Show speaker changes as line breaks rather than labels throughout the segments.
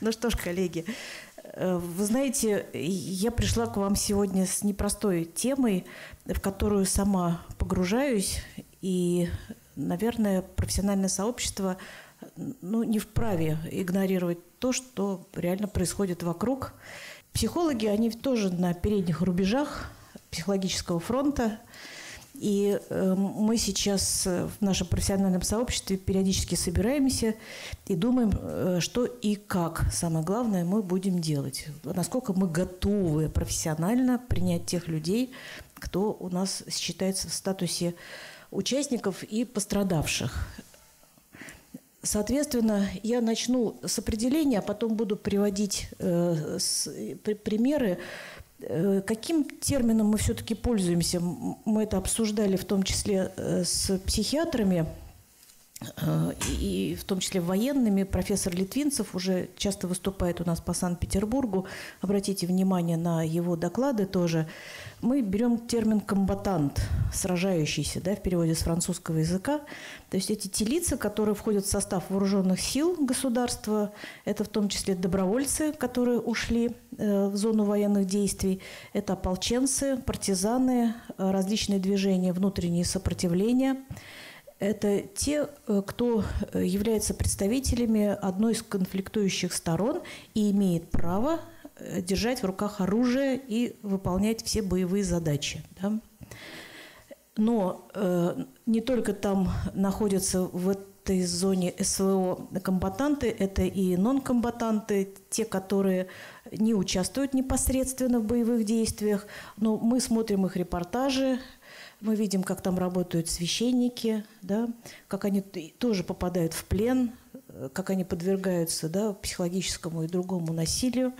Ну что ж, коллеги, э, вы знаете, я пришла к вам сегодня с непростой темой, в которую сама погружаюсь, и, наверное, профессиональное сообщество ну, не вправе игнорировать то, что реально происходит вокруг. Психологи, они тоже на передних рубежах психологического фронта. И э, мы сейчас в нашем профессиональном сообществе периодически собираемся и думаем, э, что и как, самое главное, мы будем делать. Насколько мы готовы профессионально принять тех людей, кто у нас считается в статусе участников и пострадавших. Соответственно, я начну с определения, а потом буду приводить э, с, при, примеры, э, каким термином мы все-таки пользуемся. Мы это обсуждали в том числе э, с психиатрами, э, и в том числе военными. Профессор Литвинцев уже часто выступает у нас по Санкт-Петербургу. Обратите внимание на его доклады тоже мы берем термин «комбатант», сражающийся, да, в переводе с французского языка. То есть эти те лица, которые входят в состав вооруженных сил государства, это в том числе добровольцы, которые ушли э, в зону военных действий, это ополченцы, партизаны, э, различные движения, внутренние сопротивления – это те, э, кто является представителями одной из конфликтующих сторон и имеет право Э, держать в руках оружие и выполнять все боевые задачи. Да? Но э, не только там находятся в этой зоне СВО комбатанты, это и нон-комбатанты, те, которые не участвуют непосредственно в боевых действиях, но мы смотрим их репортажи, мы видим, как там работают священники, да, как они тоже попадают в плен, э, как они подвергаются да, психологическому и другому насилию.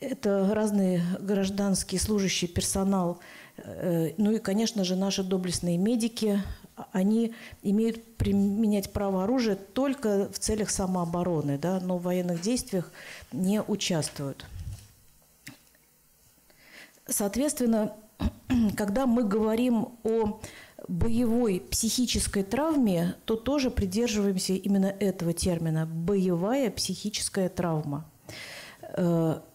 Это разные гражданские служащие, персонал, э, ну и, конечно же, наши доблестные медики, они имеют применять право оружия только в целях самообороны, да, но в военных действиях не участвуют. Соответственно, когда мы говорим о боевой психической травме, то тоже придерживаемся именно этого термина – боевая психическая травма э, –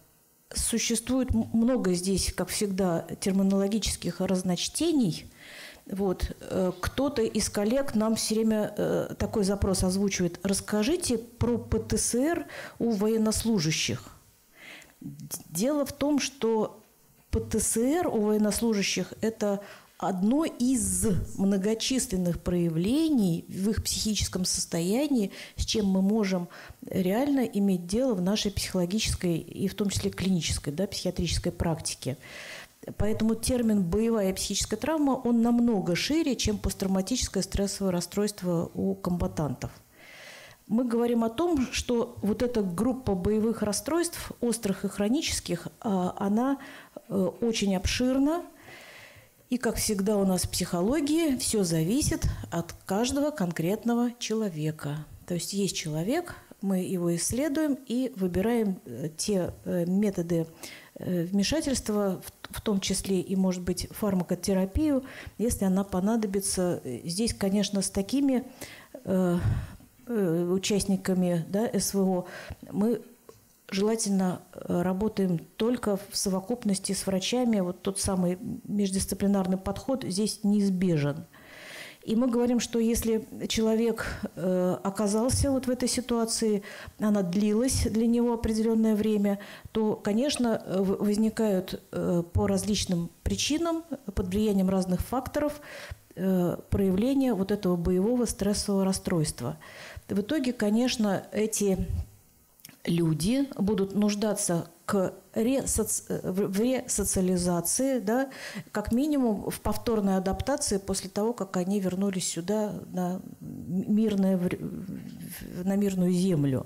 Существует много здесь, как всегда, терминологических разночтений. Вот. Э, кто-то из коллег нам все время э, такой запрос озвучивает. Расскажите про ПТСР у военнослужащих. Дело в том, что ПТСР у военнослужащих – это одно из многочисленных проявлений в их психическом состоянии, с чем мы можем реально иметь дело в нашей психологической и в том числе клинической, да, психиатрической практике. Поэтому термин «боевая психическая травма» он намного шире, чем посттравматическое стрессовое расстройство у комбатантов. Мы говорим о том, что вот эта группа боевых расстройств, острых и хронических, а, она э, очень обширна, и, как всегда у нас в психологии, все зависит от каждого конкретного человека. То есть есть человек, мы его исследуем и выбираем э, те э, методы вмешательства, в том числе и, может быть, фармакотерапию, если она понадобится. Здесь, конечно, с такими участниками да, СВО мы желательно э, работаем только в совокупности с врачами. Вот тот самый междисциплинарный подход здесь неизбежен. И мы говорим, что если человек э, оказался вот в этой ситуации, она длилась для него определенное время, то, конечно, возникают э, по различным причинам, под влиянием разных факторов, э, проявления вот этого боевого стрессового расстройства. В итоге, конечно, эти люди будут нуждаться к ресоци... в ресоциализации, да, как минимум в повторной адаптации после того, как они вернулись сюда на, мирное, на мирную землю.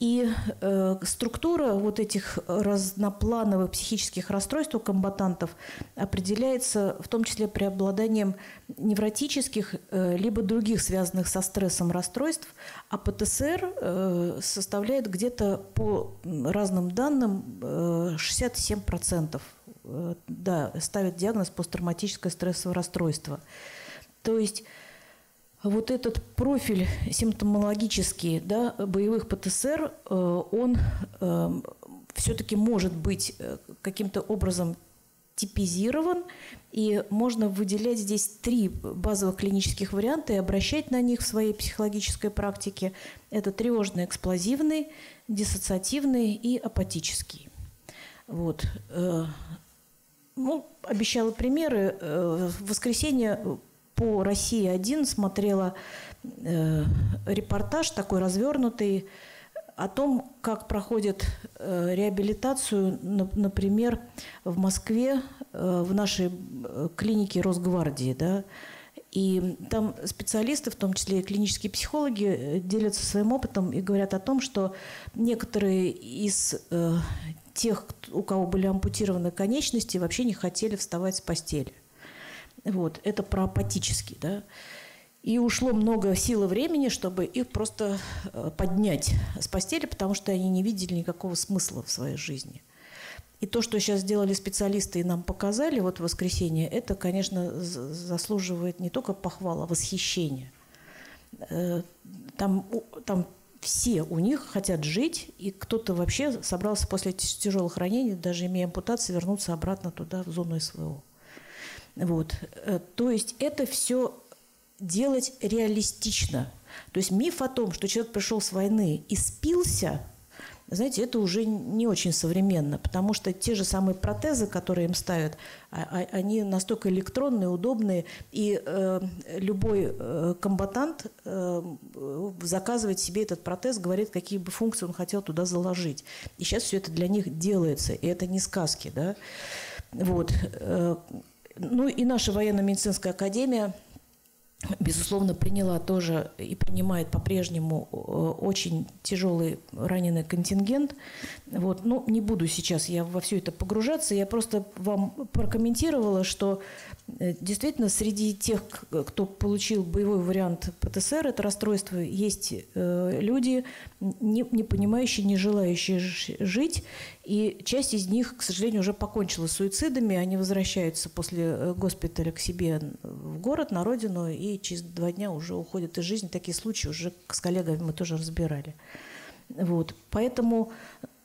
И э, структура вот этих разноплановых психических расстройств у комбатантов определяется в том числе преобладанием невротических э, либо других связанных со стрессом расстройств, а ПТСР э, составляет где-то по разным данным э, 67%. Э, да, ставят диагноз посттравматическое стрессовое расстройство. То есть вот этот профиль симптомологический да, боевых ПТСР, э, он э, все-таки может быть э, каким-то образом типизирован, и можно выделять здесь три базовых клинических варианта и обращать на них в своей психологической практике. Это тревожно-эксплозивный, диссоциативный и апатический. Вот. Ну, обещала примеры. В воскресенье по России-1 смотрела э, репортаж такой развернутый о том, как проходит э, реабилитацию, на, например, в Москве, э, в нашей э, клинике Росгвардии. Да? И там специалисты, в том числе и клинические психологи, э, делятся своим опытом и говорят о том, что некоторые из э, тех, у кого были ампутированы конечности, вообще не хотели вставать с постели. Вот, это про апатический, да. И ушло много сил и времени, чтобы их просто э, поднять с постели, потому что они не видели никакого смысла в своей жизни. И то, что сейчас сделали специалисты и нам показали вот в воскресенье, это, конечно, заслуживает не только похвала, а восхищения. Э, там, там все у них хотят жить, и кто-то вообще собрался после тяжелых ранений, даже имея ампутацию, вернуться обратно туда, в зону СВО. Вот. Э, то есть это все делать реалистично. То есть миф о том, что человек пришел с войны и спился, знаете, это уже не очень современно, потому что те же самые протезы, которые им ставят, а, а, они настолько электронные, удобные, и э, любой э, комбатант э, заказывает себе этот протез, говорит, какие бы функции он хотел туда заложить. И сейчас все это для них делается, и это не сказки, да. Вот. Ну и наша военно-медицинская академия, безусловно, приняла тоже и принимает по-прежнему э, очень тяжелый раненый контингент. Вот. Ну, не буду сейчас я во все это погружаться, я просто вам прокомментировала, что Э, действительно, среди тех, кто получил боевой вариант ПТСР, это расстройство, есть э, люди, не, не понимающие, не желающие жить. И часть из них, к сожалению, уже покончила с суицидами. Они возвращаются после э, госпиталя к себе в город, на родину, и через два дня уже уходят из жизни. Такие случаи уже с коллегами мы тоже разбирали. Вот. Поэтому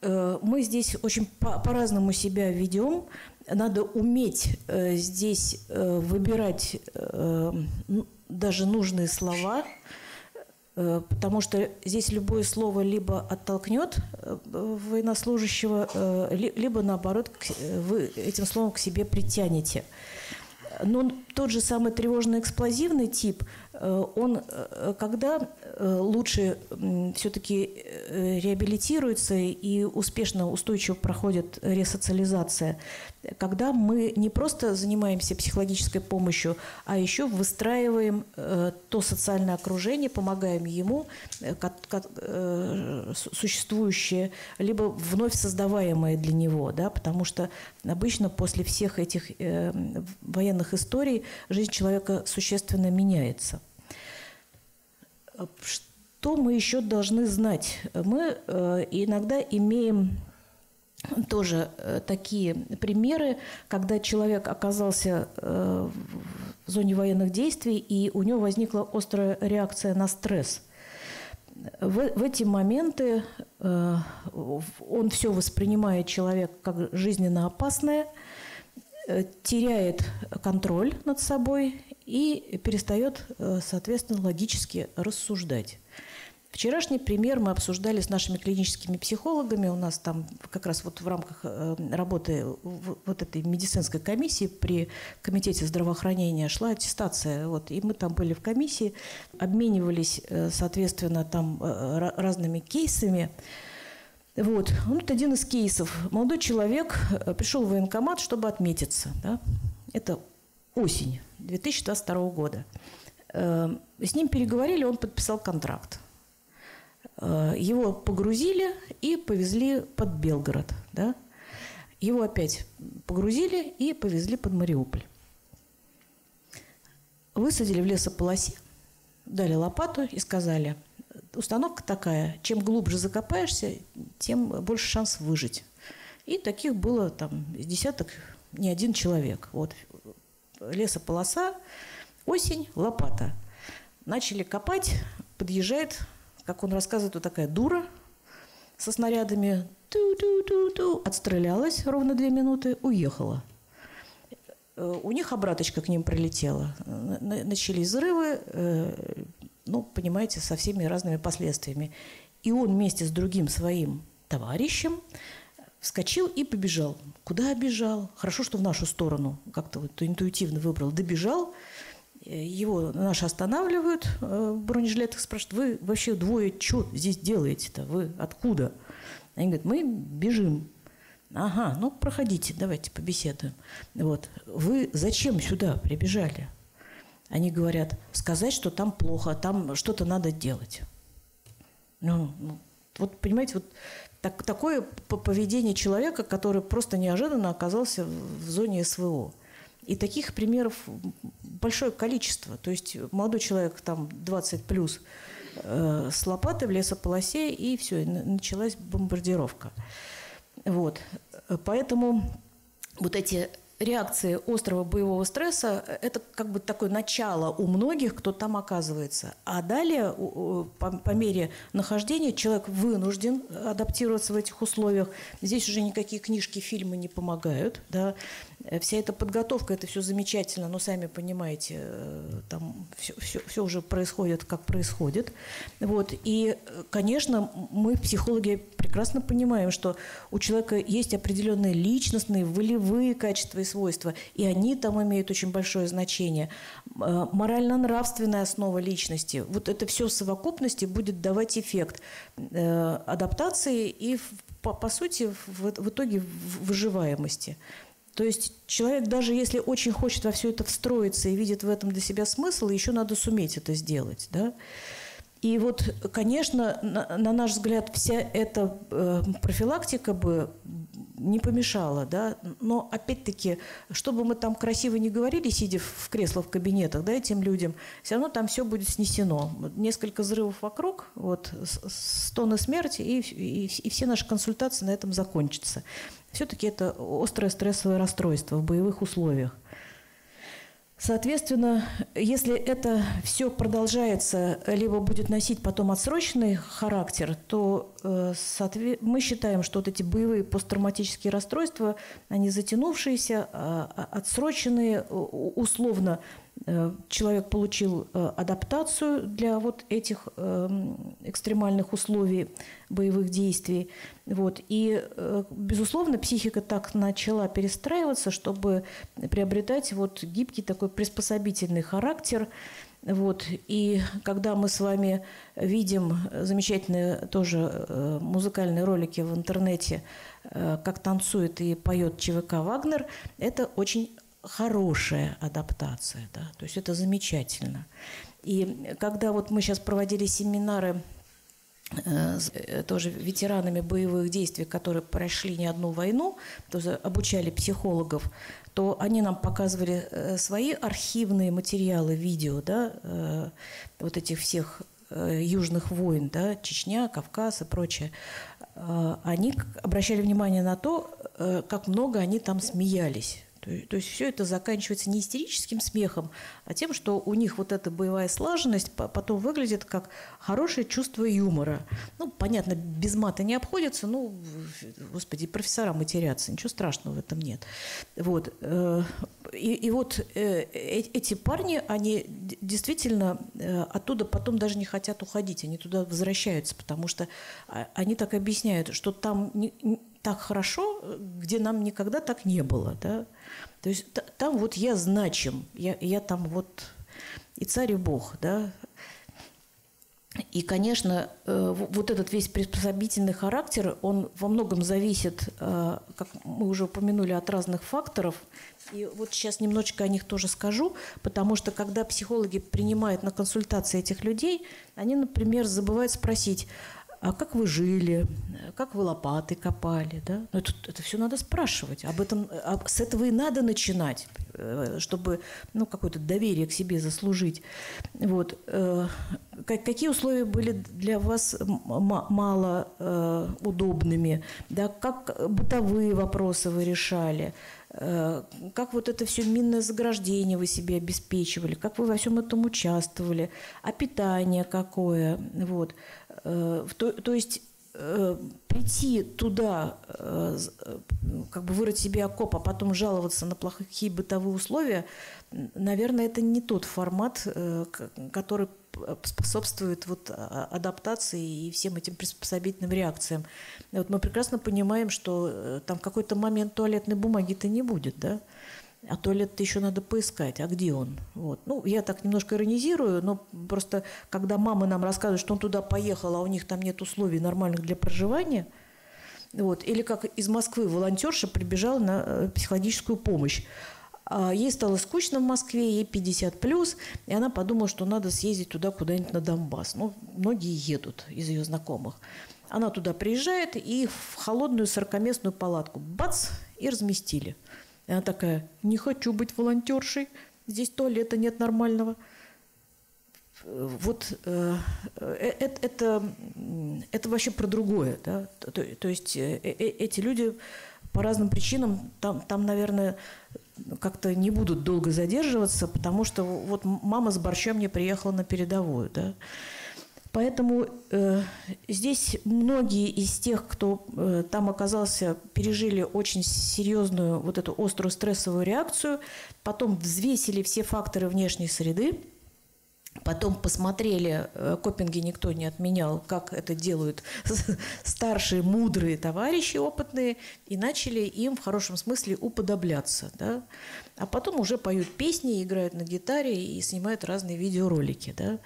э, мы здесь очень по- по-разному себя ведем надо уметь э, здесь э, выбирать э, даже нужные слова, потому что здесь любое слово либо оттолкнет э, военнослужащего, э, либо наоборот э, вы этим словом к себе притянете. Но тот же самый тревожно-эксплозивный тип, э, он э, когда э, лучше все-таки реабилитируется и успешно, устойчиво проходит ресоциализация, когда мы не просто занимаемся психологической помощью, а еще выстраиваем то социальное окружение, помогаем ему, существующее, либо вновь создаваемое для него, да, потому что обычно после всех этих военных историй жизнь человека существенно меняется. Что мы еще должны знать? Мы э, иногда имеем тоже э, такие примеры, когда человек оказался э, в зоне военных действий, и у него возникла острая реакция на стресс. В, в эти моменты он все воспринимает человек как жизненно опасное – Э, теряет контроль над собой и перестает, э, соответственно, логически рассуждать. Вчерашний пример мы обсуждали с нашими клиническими психологами. У нас там как раз вот в рамках э, работы вот этой медицинской комиссии при Комитете здравоохранения шла аттестация. Вот, и мы там были в комиссии, обменивались, соответственно, там разными кейсами. Вот. Вот один из кейсов. Молодой человек э, пришел в военкомат, чтобы отметиться. Да? Это осень 2022 года. Э, с ним переговорили, он подписал контракт. Э, его погрузили и повезли под Белгород. Да? Его опять погрузили и повезли под Мариуполь. Высадили в лесополосе, дали лопату и сказали – установка такая, чем глубже закопаешься, тем больше шанс выжить. И таких было там десяток, не один человек. Вот лесополоса, осень, лопата. Начали копать, подъезжает, как он рассказывает, вот такая дура со снарядами, ту-ту-ту-ту, отстрелялась ровно две минуты, уехала. Э, у них обраточка к ним прилетела. Начались взрывы, э, ну, понимаете, со всеми разными последствиями. И он вместе с другим своим товарищем вскочил и побежал. Куда бежал? Хорошо, что в нашу сторону. Как-то вот интуитивно выбрал. Добежал. Его наши останавливают в бронежилетах, спрашивают, вы вообще двое что здесь делаете-то? Вы откуда? Они говорят, мы бежим. Ага, ну проходите, давайте побеседуем. Вот. Вы зачем сюда прибежали? Они говорят, сказать, что там плохо, там что-то надо делать. Ну, ну вот понимаете, вот так, такое поведение человека, который просто неожиданно оказался в зоне СВО. И таких примеров большое количество. То есть молодой человек там 20 плюс э, с лопатой в лесополосе, и все, и началась бомбардировка. Вот. Поэтому вот эти реакции острого боевого стресса – это как бы такое начало у многих, кто там оказывается. А далее, по, по мере нахождения, человек вынужден адаптироваться в этих условиях. Здесь уже никакие книжки, фильмы не помогают. Да? Э, вся эта подготовка, это все замечательно, но сами понимаете, э, там все, все, все уже происходит, как происходит. Вот. И, конечно, мы, психологи, прекрасно понимаем, что у человека есть определенные личностные, волевые качества и свойства, и они там имеют очень большое значение. Э, морально-нравственная основа личности, вот это все в совокупности будет давать эффект адаптации и, по, по сути, в, в итоге выживаемости. То есть человек, даже если очень хочет во все это встроиться и видит в этом для себя смысл, еще надо суметь это сделать. Да? И вот, конечно, на, на наш взгляд, вся эта э, профилактика бы не помешала, да, но опять-таки, чтобы мы там красиво не говорили, сидя в креслах в кабинетах, да, этим людям, все равно там все будет снесено. Несколько взрывов вокруг, вот, стоны смерти, и, и, и все наши консультации на этом закончатся. Все-таки это острое стрессовое расстройство в боевых условиях. Соответственно, если это все продолжается, либо будет носить потом отсроченный характер, то э, мы считаем, что вот эти боевые посттравматические расстройства, они затянувшиеся, а, а, отсроченные, условно человек получил э, адаптацию для вот этих эм, экстремальных условий боевых действий. Вот. И, э, безусловно, психика так начала перестраиваться, чтобы приобретать вот гибкий такой приспособительный характер. Вот. И когда мы с вами видим замечательные тоже музыкальные ролики в интернете, как танцует и поет ЧВК «Вагнер», это очень хорошая адаптация, да, то есть это замечательно. И когда вот мы сейчас проводили семинары э, э, тоже ветеранами боевых действий, которые прошли не одну войну, то обучали психологов, то они нам показывали э, свои архивные материалы, видео, да, вот этих всех южных войн, да, Чечня, Кавказ и прочее. Они обращали внимание на то, как много они там смеялись то, то есть все это заканчивается не истерическим смехом, а тем, что у них вот эта боевая слаженность потом выглядит как хорошее чувство юмора. Ну, понятно, без мата не обходится, ну, господи, профессора матерятся, ничего страшного в этом нет. Вот. Э, и, и вот э, э, эти парни, они действительно оттуда потом даже не хотят уходить, они туда возвращаются, потому что а, они так объясняют, что там не, так хорошо, где нам никогда так не было. Да? То есть там вот я значим, я, я там вот и царь и бог. Да? И, конечно, э, вот этот весь приспособительный характер, он во многом зависит, э, как мы уже упомянули, от разных факторов. И вот сейчас немножечко о них тоже скажу, потому что когда психологи принимают на консультации этих людей, они, например, забывают спросить, а как вы жили, как вы лопаты копали, да? Ну, это, это все надо спрашивать. Об этом, об, с этого и надо начинать, э, чтобы ну, какое-то доверие к себе заслужить. Вот. Э, какие условия были для вас мало э, удобными? Да, как бытовые вопросы вы решали? Как вот это все минное заграждение вы себе обеспечивали? Как вы во всем этом участвовали? А питание какое? Вот. Э, то, то есть э, прийти туда, э, как бы вырыть себе окоп, а потом жаловаться на плохие бытовые условия, наверное, это не тот формат, который способствует вот а, адаптации и всем этим приспособительным реакциям. Вот мы прекрасно понимаем, что там в какой-то момент туалетной бумаги-то не будет, да? А туалет еще надо поискать, а где он? Вот. Ну, я так немножко иронизирую, но просто когда мама нам рассказывает, что он туда поехал, а у них там нет условий нормальных для проживания, вот. или как из Москвы волонтерша прибежала на э, психологическую помощь. А ей стало скучно в Москве, ей 50 плюс, и она подумала, что надо съездить туда куда-нибудь на Донбасс. Ну, многие едут из ее знакомых. Она туда приезжает и в холодную сорокоместную палатку бац и разместили – и она такая, не хочу быть волонтершей, здесь туалета нет нормального. Вот э, э, э это, это вообще про другое. Да? То, то есть э, э, эти люди по разным причинам там, там, наверное, как-то не будут долго задерживаться, потому что вот мама с борщом не приехала на передовую. Да? Поэтому э, здесь многие из тех, кто э, там оказался, пережили очень серьезную вот эту острую стрессовую реакцию, потом взвесили все факторы внешней среды, Потом посмотрели, э, копинги никто не отменял, как это делают старшие, мудрые товарищи опытные, и начали им в хорошем смысле уподобляться. Да? А потом уже поют песни, играют на гитаре и снимают разные видеоролики. Да?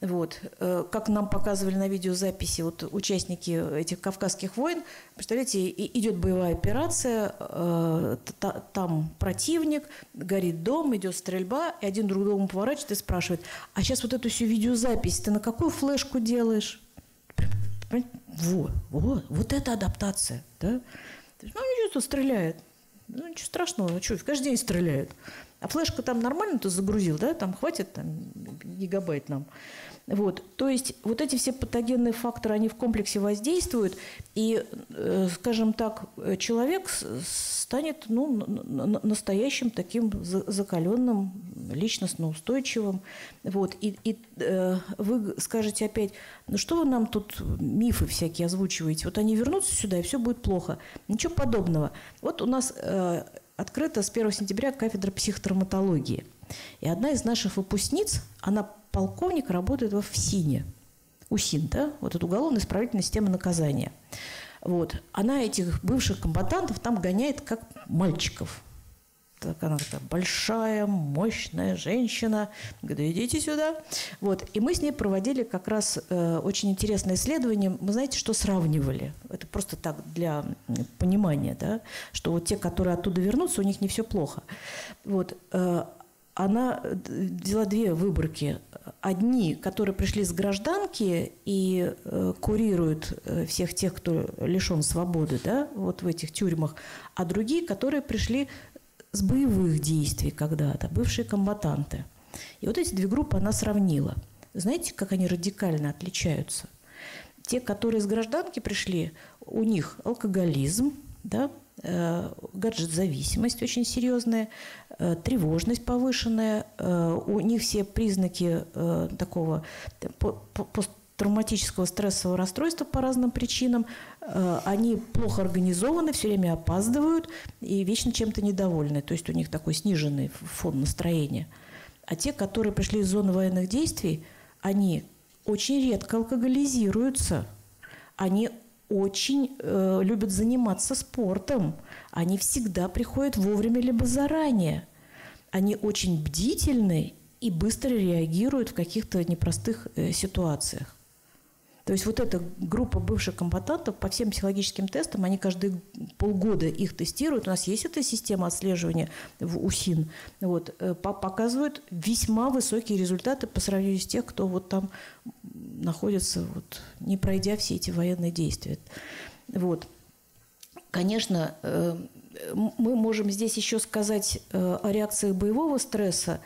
Вот. Э, как нам показывали на видеозаписи вот участники этих Кавказских войн, представляете, идет боевая операция, э, там противник, горит дом, идет стрельба, и один друг другу поворачивает и спрашивает, а сейчас вот эту всю видеозапись ты на какую флешку делаешь? Вот, вот, вот это адаптация, да? Ну, ничего, стреляет. Ну, ничего страшного, а что, каждый день стреляют. А флешку там нормально ты загрузил, да? Там хватит там, гигабайт нам. Вот. То есть вот эти все патогенные факторы, они в комплексе воздействуют, и, э, скажем так, человек станет ну, настоящим таким закаленным, личностно устойчивым. Вот. И, и э, вы скажете опять, ну что вы нам тут мифы всякие озвучиваете? Вот они вернутся сюда, и все будет плохо. Ничего подобного. Вот у нас э, открыта с 1 сентября кафедра психотравматологии. И одна из наших выпускниц, она полковник, работает в ФСИНе. УСИН, да? Вот это уголовно-исправительная система наказания. Вот. Она этих бывших комбатантов там гоняет как мальчиков. Так она такая большая, мощная женщина. Говорит, идите сюда. Вот. И мы с ней проводили как раз э, очень интересное исследование. Мы знаете, что сравнивали? Это просто так для понимания, да? что вот те, которые оттуда вернутся, у них не все плохо. Вот. Э, она э, взяла две выборки. Одни, которые пришли с гражданки и э, курируют э, всех тех, кто лишен свободы, да, вот в этих тюрьмах, а другие, которые пришли с боевых действий когда-то, бывшие комбатанты. И вот эти две группы она сравнила. Знаете, как они радикально отличаются? Те, которые с гражданки пришли, у них алкоголизм, да, Э, гаджет-зависимость очень серьезная, э, тревожность повышенная, э, у них все признаки такого посттравматического стрессового расстройства по разным причинам, они плохо организованы, все время опаздывают и вечно чем-то недовольны, то есть у них такой сниженный фон настроения. А те, которые пришли из зоны военных действий, они очень редко алкоголизируются, они очень э, любят заниматься спортом. Они всегда приходят вовремя либо заранее. Они очень бдительны и быстро реагируют в каких-то непростых э, ситуациях. То есть вот эта группа бывших комбатантов по всем психологическим тестам, они каждые полгода их тестируют. У нас есть эта система отслеживания в УСИН. Вот, э, показывают весьма высокие результаты по сравнению с тех, кто вот там находится, вот, не пройдя все эти военные действия. Вот. Конечно, э, мы можем здесь еще сказать э, о реакциях боевого стресса.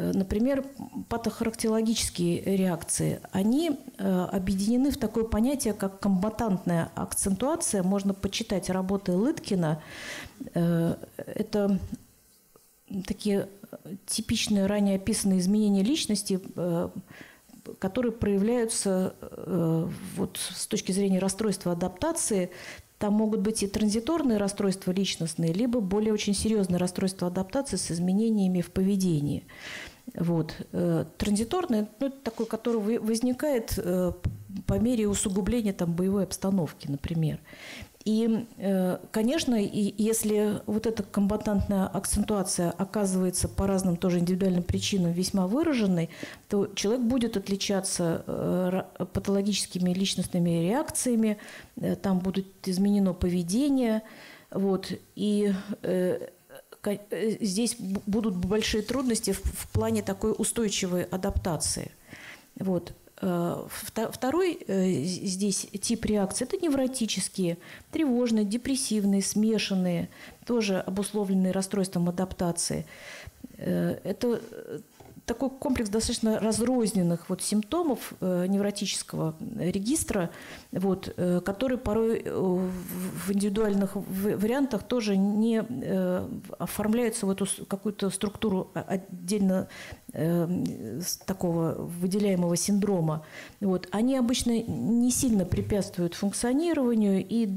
Э, например, патохарактерологические реакции, они э, объединены в такое понятие, как комбатантная акцентуация. Можно почитать работы Лыткина. Э, это такие типичные ранее описанные изменения личности, которые проявляются вот, с точки зрения расстройства адаптации там могут быть и транзиторные расстройства личностные, либо более очень серьезные расстройства адаптации с изменениями в поведении. Вот. Э, транзиторный, ну, это такой, который возникает э, по мере усугубления там, боевой обстановки, например. И, э, конечно, и если вот эта комбатантная акцентуация оказывается по разным тоже индивидуальным причинам весьма выраженной, то человек будет отличаться патологическими личностными реакциями, там будет изменено поведение, вот, и здесь будут большие трудности в плане такой устойчивой адаптации. Вот. Э, второй э, здесь тип реакции – это невротические, тревожные, депрессивные, смешанные, тоже обусловленные расстройством адаптации. Э, это такой комплекс достаточно разрозненных вот симптомов э, невротического регистра, вот, э, которые порой э, в индивидуальных вариантах тоже не оформляются в эту какую-то структуру отдельно э, такого выделяемого синдрома. Вот. Они обычно не сильно препятствуют функционированию и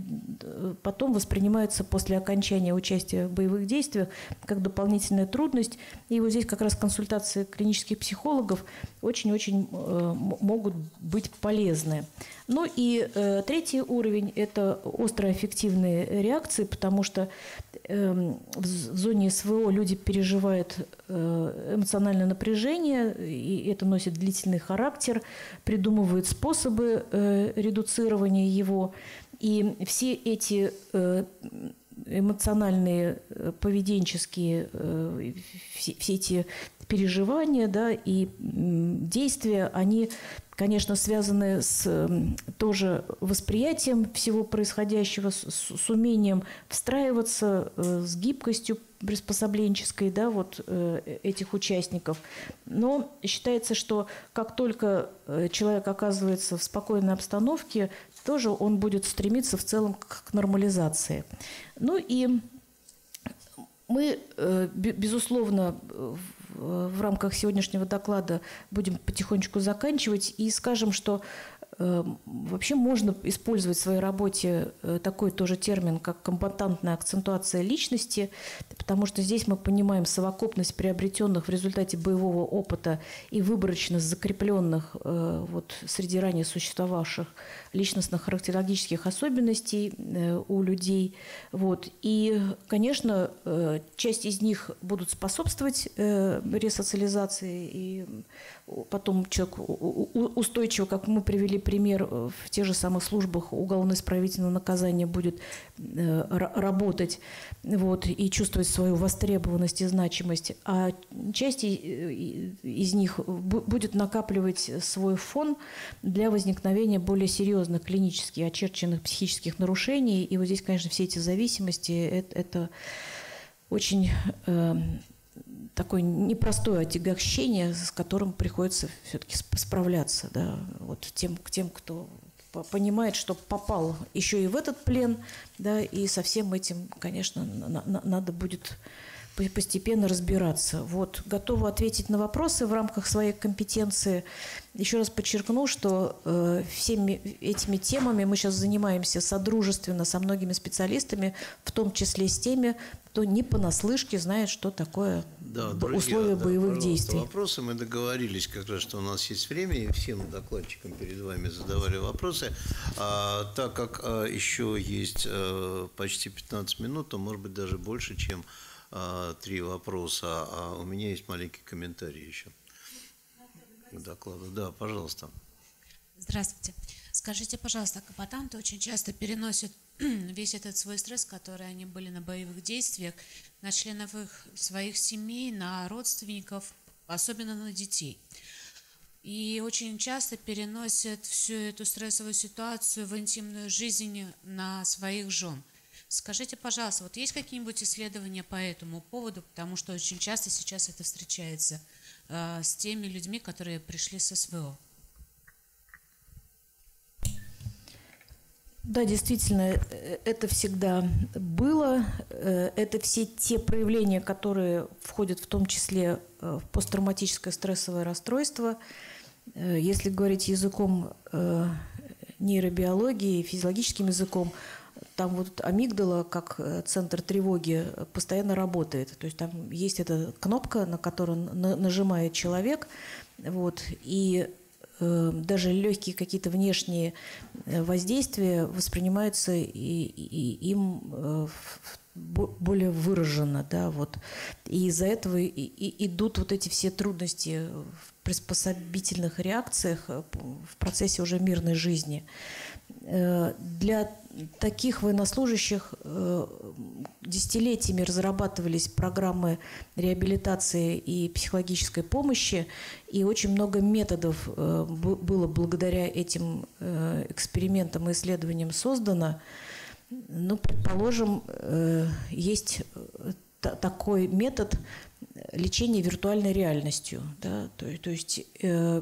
э, потом воспринимаются после окончания участия в боевых действиях как дополнительная трудность. И вот здесь как раз консультации клинических психологов очень-очень э, могут быть полезны. Ну и э, третий уровень – это остроэффективные реакции, потому что э, в зоне СВО люди переживают э, эмоциональное напряжение, и это носит длительный характер, придумывают способы э, редуцирования его. И все эти э, эмоциональные, э, поведенческие, э, все, все эти переживания да, и действия, они, конечно, связаны с тоже восприятием всего происходящего, с, с умением встраиваться, э, с гибкостью приспособленческой да, вот, этих участников. Но считается, что как только человек оказывается в спокойной обстановке, тоже он будет стремиться в целом к нормализации. Ну и мы, э, безусловно, в рамках сегодняшнего доклада будем потихонечку заканчивать и скажем, что вообще можно использовать в своей работе э, такой тоже термин, как комбатантная акцентуация личности, потому что здесь мы понимаем совокупность приобретенных в результате боевого опыта и выборочно закрепленных э, вот, среди ранее существовавших личностных характерологических особенностей э, у людей. Вот. И, конечно, часть из них будут способствовать ресоциализации и потом человек устойчиво, как мы привели пример, э, в тех же самых службах уголовно-исправительного наказания будет э, работать вот, и чувствовать свою востребованность и значимость, а часть из них будет накапливать свой фон для возникновения более серьезных клинически очерченных психических нарушений. И вот здесь, конечно, все эти зависимости это, это очень э, такое непростое отягощение, с которым приходится все-таки справляться, да, вот тем, к тем, кто понимает, что попал еще и в этот плен, да, и со всем этим, конечно, на, на, надо будет постепенно разбираться. Вот, готова ответить на вопросы в рамках своей компетенции. Еще раз подчеркну, что э, всеми этими темами мы сейчас занимаемся содружественно со многими специалистами, в том числе с теми, кто не понаслышке знает, что такое да, друзья, условия да, боевых действий.
Вопросы мы договорились как раз, что у нас есть время, и всем докладчикам перед вами задавали вопросы. А, так как а, еще есть а, почти 15 минут, то может быть даже больше, чем а, три вопроса. А у меня есть маленький комментарий еще к докладу. Да, пожалуйста.
Здравствуйте. Скажите, пожалуйста, капотанты очень часто переносят весь этот свой стресс, который они были на боевых действиях, на членов их своих семей, на родственников, особенно на детей. И очень часто переносят всю эту стрессовую ситуацию в интимную жизнь на своих жен – Скажите, пожалуйста, вот есть какие-нибудь исследования по этому поводу, потому что очень часто сейчас это встречается с теми людьми, которые пришли с СВО?
Да, действительно, это всегда было. Это все те проявления, которые входят в том числе в посттравматическое стрессовое расстройство. Если говорить языком нейробиологии, физиологическим языком, там вот амигдала, как э, центр тревоги, постоянно работает. То есть там есть эта кнопка, на которую нажимает человек, вот, и э, даже легкие какие-то внешние э, воздействия воспринимаются и, и, им э, более выраженно, да, вот. И из-за этого и, и идут вот эти все трудности в приспособительных реакциях э, в процессе уже мирной жизни. Э, для таких военнослужащих э, десятилетиями разрабатывались программы реабилитации и психологической помощи, и очень много методов было благодаря этим экспериментам и исследованиям создано. Ну, предположим, есть такой метод лечения виртуальной реальностью. Да? То, есть э,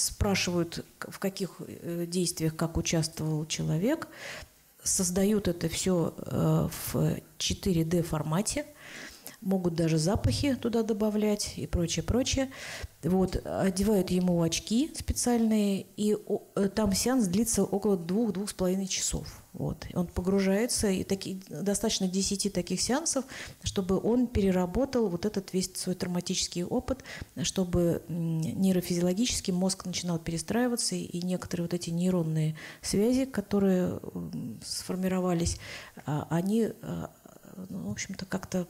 спрашивают, в каких э, действиях как участвовал человек, создают это все э, в 4D формате, могут даже запахи туда добавлять и прочее, прочее. Вот, одевают ему очки специальные, и э, там сеанс длится около двух-двух с половиной часов. Вот. Он погружается, и таки, достаточно 10 таких сеансов, чтобы он переработал вот этот весь свой травматический опыт, чтобы нейрофизиологически мозг начинал перестраиваться, и некоторые вот эти нейронные связи, которые сформировались, а, они, а, ну, в общем-то, как-то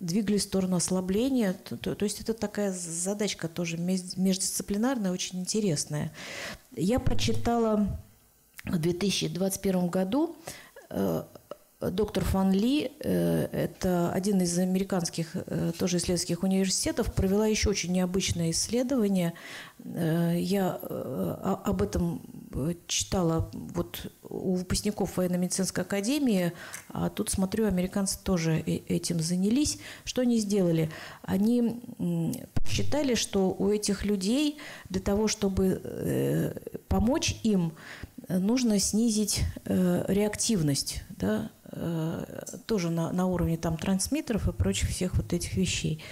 двигались в сторону ослабления. То, то, то есть это такая задачка тоже междисциплинарная, очень интересная. Я прочитала в 2021 году э, доктор Фан Ли, э, это один из американских э, тоже исследовательских университетов, провела еще очень необычное исследование. Я об этом читала вот у выпускников военно-медицинской академии, а тут смотрю, американцы тоже этим занялись. Что они сделали? Они считали, что у этих людей для того, чтобы помочь им, нужно снизить реактивность, да, Э, тоже на, на уровне там трансмиттеров и прочих всех вот этих вещей.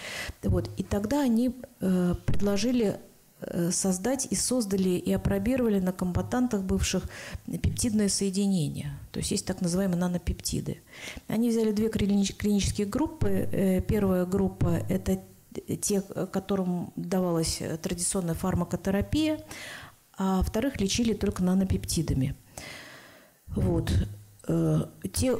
Вот. И тогда они э, предложили э, создать и создали и опробировали на комбатантах бывших пептидное соединение. То есть есть так называемые нанопептиды. Они взяли две клинические группы. Первая группа – это те, которым давалась традиционная фармакотерапия, а вторых лечили только нанопептидами. Вот. Э, те,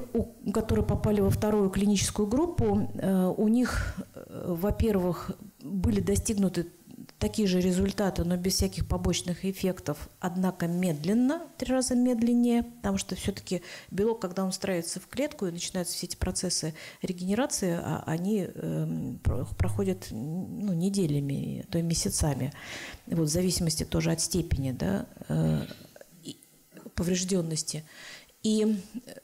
которые попали во вторую клиническую группу, э, у них, э, во-первых, были достигнуты такие же результаты, но без всяких побочных эффектов, однако медленно, три раза медленнее, потому что все-таки белок, когда он встраивается в клетку и начинаются все эти процессы регенерации, а они проходят ну, неделями, то и месяцами, вот, в зависимости тоже от степени да, поврежденности. И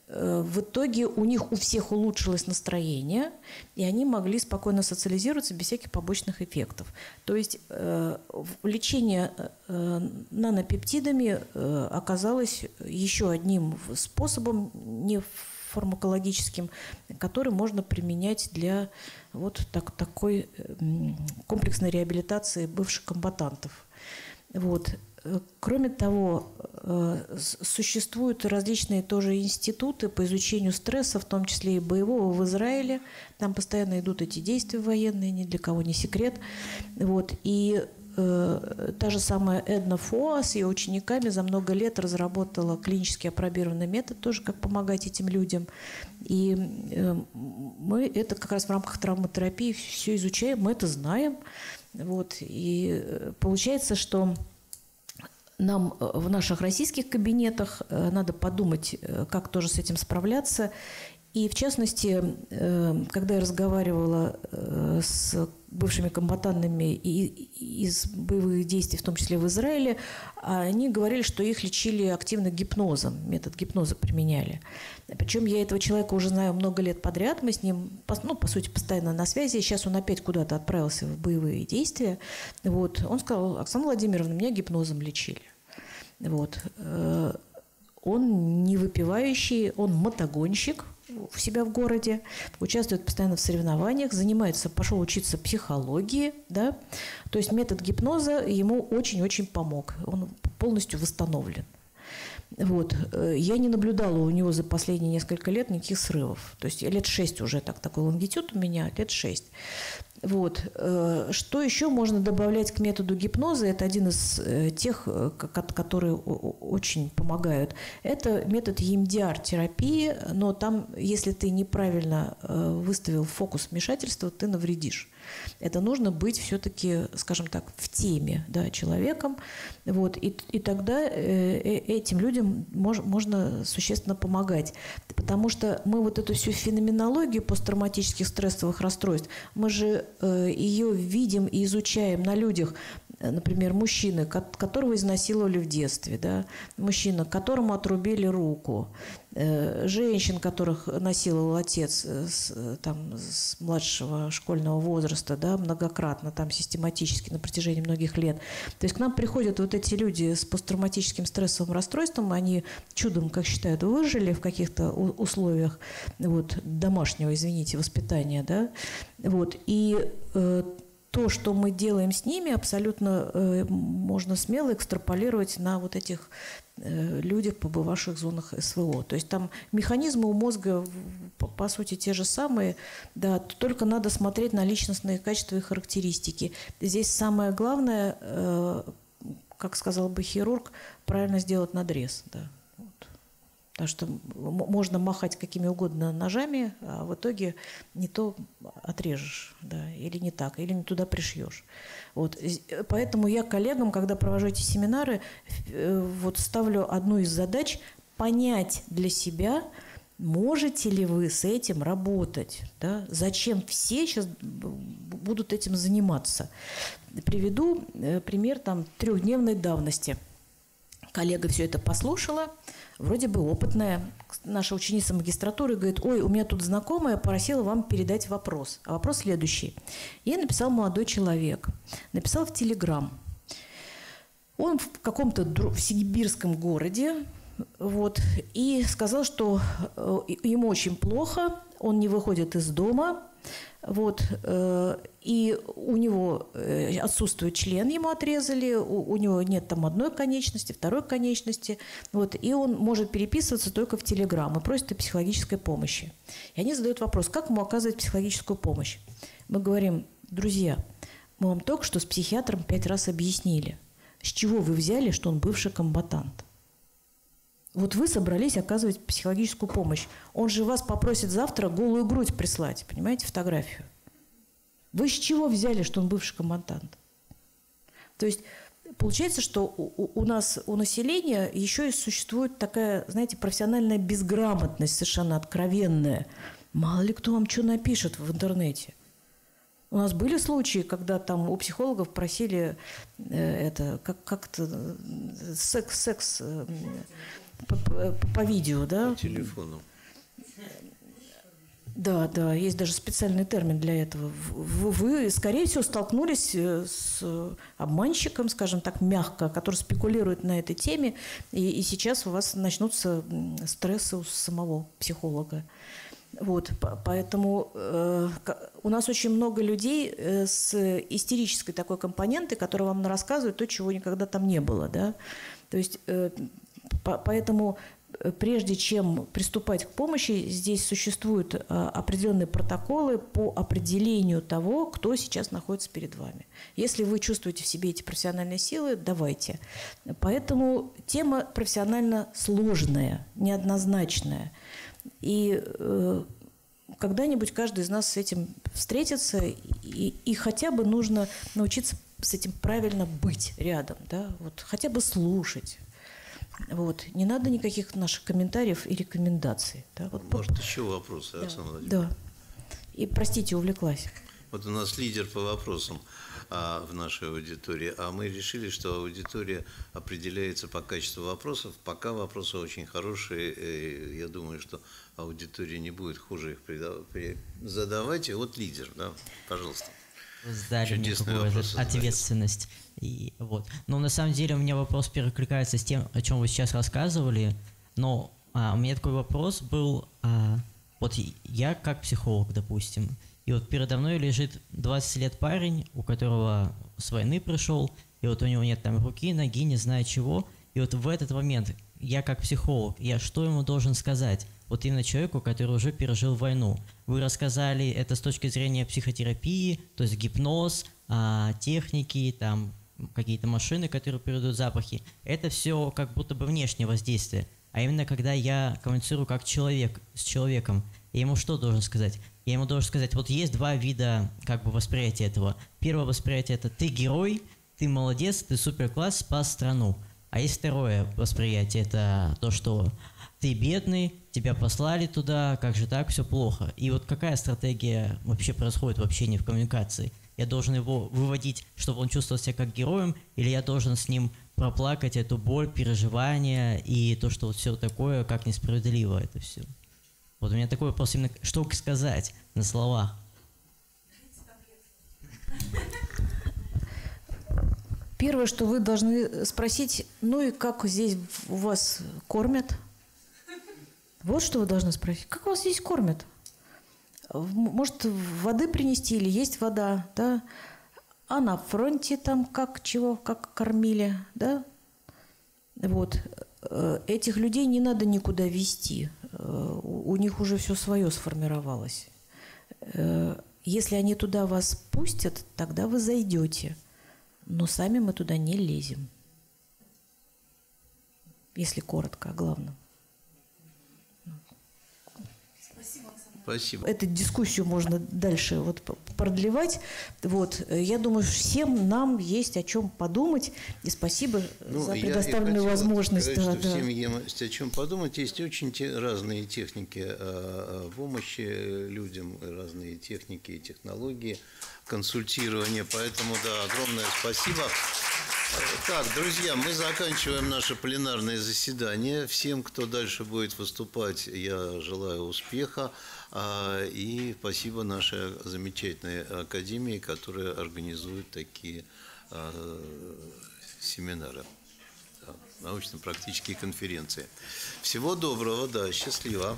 э, в итоге у них у всех улучшилось настроение, и они могли спокойно социализироваться без всяких побочных эффектов. То есть э, лечение э, нанопептидами э, оказалось еще одним способом, не фармакологическим, который можно применять для вот так, такой комплексной реабилитации бывших комбатантов. Вот. Кроме того, э, существуют различные тоже институты по изучению стресса, в том числе и боевого в Израиле. Там постоянно идут эти действия военные, ни для кого не секрет. Вот. И э, та же самая Эдна Фоа с ее учениками за много лет разработала клинически опробированный метод, тоже как помогать этим людям. И э, мы это как раз в рамках травматерапии все изучаем, мы это знаем. Вот. И э, получается, что нам э, в наших российских кабинетах э, надо подумать, э, как тоже с этим справляться. И в частности, когда я разговаривала с бывшими комбатантами из боевых действий, в том числе в Израиле, они говорили, что их лечили активно гипнозом, метод гипноза применяли. Причем я этого человека уже знаю много лет подряд, мы с ним, ну, по сути, постоянно на связи. Сейчас он опять куда-то отправился в боевые действия. Вот. Он сказал, Оксана Владимировна, меня гипнозом лечили. Вот. Э, он не выпивающий, он мотогонщик, в себя в городе, участвует постоянно в соревнованиях, занимается, пошел учиться психологии, да, то есть метод гипноза ему очень-очень помог, он полностью восстановлен. Вот. Э, я не наблюдала у него за последние несколько лет никаких срывов. То есть лет шесть уже так, такой лонгитюд у меня, лет шесть. Вот. Э, что еще можно добавлять к методу гипноза? Это один из э, тех, э, которые очень помогают. Это метод EMDR-терапии, но там, если ты неправильно выставил фокус вмешательства, ты навредишь. Это нужно быть все-таки, скажем так, в теме да, человеком. Вот, и, и тогда этим людям мож, можно существенно помогать. Потому что мы вот эту всю феноменологию посттравматических стрессовых расстройств, мы же ее видим и изучаем на людях например, мужчины, которого изнасиловали в детстве, да, мужчина, которому отрубили руку, э, женщин, которых насиловал отец э, с, э, там, с младшего школьного возраста, да, многократно, там, систематически на протяжении многих лет. То есть к нам приходят вот эти люди с посттравматическим стрессовым расстройством, они чудом, как считают, выжили в каких-то условиях вот, домашнего, извините, воспитания, да, вот, и то, что мы делаем с ними, абсолютно э, можно смело экстраполировать на вот этих э, людях, побывавших в зонах СВО. То есть там механизмы у мозга, по, по сути, те же самые, да, только надо смотреть на личностные качества и характеристики. Здесь самое главное, э, как сказал бы хирург, правильно сделать надрез. Да. Потому что можно махать какими угодно ножами, а в итоге не то отрежешь, да, или не так, или не туда пришьешь. Вот. Поэтому я коллегам, когда провожу эти семинары, э, вот ставлю одну из задач понять для себя, можете ли вы с этим работать, да? зачем все сейчас будут этим заниматься. Приведу э, пример там трехдневной давности. Коллега все это послушала, вроде бы опытная, наша ученица магистратуры говорит, ой, у меня тут знакомая просила вам передать вопрос. А вопрос следующий. Ей написал молодой человек, написал в Телеграм. Он в каком-то в сибирском городе, вот, и сказал, что э, ему очень плохо, он не выходит из дома, вот, э, и у него э, отсутствует член, ему отрезали, у, него нет там одной конечности, второй конечности, вот, и он может переписываться только в Телеграм и просит о психологической помощи. И они задают вопрос, как ему оказывать психологическую помощь? Мы говорим, друзья, мы вам только что с психиатром пять раз объяснили, с чего вы взяли, что он бывший комбатант. Вот вы собрались оказывать психологическую помощь. Он же вас попросит завтра голую грудь прислать, понимаете, фотографию. Вы с чего взяли, что он бывший командант? То есть получается, что у, у нас, у населения еще и существует такая, знаете, профессиональная безграмотность совершенно откровенная. Мало ли кто вам что напишет в интернете. У нас были случаи, когда там у психологов просили э, это как как-то э, секс секс э, по, по, по видео, да?
По телефону.
Да, да, есть даже специальный термин для этого. Вы, вы, скорее всего, столкнулись э, с обманщиком, скажем так, мягко, который спекулирует на этой теме, и, и сейчас у вас начнутся стрессы у самого психолога. Вот, поэтому э, у нас очень много людей э, с истерической такой компонентой, которые вам рассказывают то, чего никогда там не было, да. То есть э, Поэтому э, прежде чем приступать к помощи, здесь существуют э, определенные протоколы по определению того, кто сейчас находится перед вами. Если вы чувствуете в себе эти профессиональные силы, давайте. Поэтому тема профессионально сложная, неоднозначная. И э, когда-нибудь каждый из нас с этим встретится, и, и хотя бы нужно научиться с этим правильно быть рядом, да, вот хотя бы слушать, Вот. Не надо никаких наших комментариев и рекомендаций. Да? Вот,
Может, еще вопросы,
да,
Оксана Владимировна?
да. И, простите, увлеклась.
Вот у нас лидер по вопросам а, в нашей аудитории, а мы решили, что аудитория определяется по качеству вопросов. Пока вопросы очень хорошие, я думаю, что аудитория не будет хуже их задавать. И вот лидер, да, пожалуйста.
Мне
Чудесный
какую
вопрос
ответственность. И вот. Но на самом деле у меня вопрос перекликается с тем, о чем вы сейчас рассказывали. Но а, у меня такой вопрос был. а, вот я как психолог, допустим, и вот передо мной лежит 20 лет парень, у которого с войны пришел, и вот у него нет там руки, ноги, не знаю чего. И вот в этот момент я как психолог, я что ему должен сказать? Вот именно человеку, который уже пережил войну. Вы рассказали это с точки зрения психотерапии, то есть гипноз, а, техники, там какие-то машины, которые передают запахи. Это все как будто бы внешнее воздействие. А именно, когда я коммуницирую как человек с человеком, я ему что должен сказать? Я ему должен сказать, вот есть два вида как бы восприятия этого. Первое восприятие это ты герой, ты молодец, ты супер класс, спас страну. А есть второе восприятие, это то, что ты бедный, тебя послали туда, как же так, все плохо. И вот какая стратегия вообще происходит в общении, в коммуникации? Я должен его выводить, чтобы он чувствовал себя как героем, или я должен с ним проплакать эту боль, переживания и то, что вот все такое, как несправедливо это все. Вот у меня такой вопрос именно, что сказать на словах.
Первое, что вы должны спросить, ну и как здесь у вас кормят? Вот что вы должны спросить. Как вас здесь кормят? Может, воды принести или есть вода, да? А на фронте там как, чего, как кормили, да? Вот. Э, Этих людей не надо никуда вести. Э, У у них уже все свое сформировалось. Э, Если они туда вас пустят, тогда вы зайдете. Но сами мы туда не лезем. Если коротко о главном.
Спасибо.
Эту дискуссию можно дальше вот продлевать. Вот. э, Я думаю, всем нам есть о чем подумать. И спасибо
Ну,
за
я
предоставленную
хотел
возможность.
сказать,
да,
что
да.
всем есть о чем подумать. Есть очень те- разные техники э, э, помощи людям, разные техники и технологии консультирования. Поэтому, да, огромное спасибо. Так, друзья, мы заканчиваем наше пленарное заседание. Всем, кто дальше будет выступать, я желаю успеха. А, И спасибо нашей замечательной академии, которая организует такие а, семинары научно-практические конференции. Всего доброго, да, счастливо.